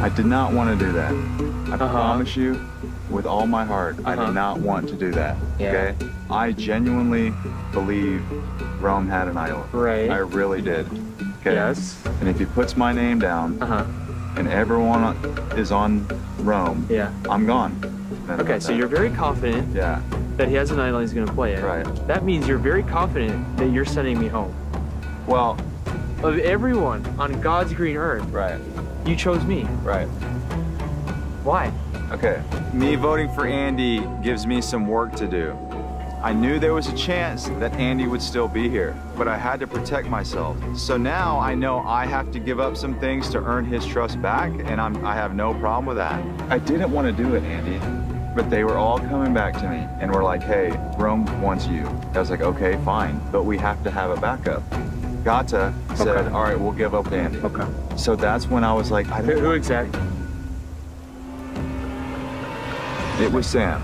I did not want to do that. I Uh-huh. promise you, with all my heart, I Uh-huh. did not want to do that. Yeah. Okay? I genuinely believe Rome had an idol. Right. I really did. Okay. Yes. And if he puts my name down Uh huh. and everyone is on Rome, Yeah. I'm gone. Okay, so that. you're very confident Yeah. that he has an idol he's going to play it. Right. That means you're very confident that you're sending me home. Well, Of everyone on God's green earth, right. you chose me. Right. Why? Okay. Me voting for Andy gives me some work to do. I knew there was a chance that Andy would still be here, but I had to protect myself. So now I know I have to give up some things to earn his trust back, and I'm, I have no problem with that. I didn't want to do it, Andy, but they were all coming back to me and were like, hey, Rome wants you. I was like, okay, fine, but we have to have a backup. Gata said, Okay. all right, we'll give up to Andy. Okay. So that's when I was like, I don't who exactly? It was Sam.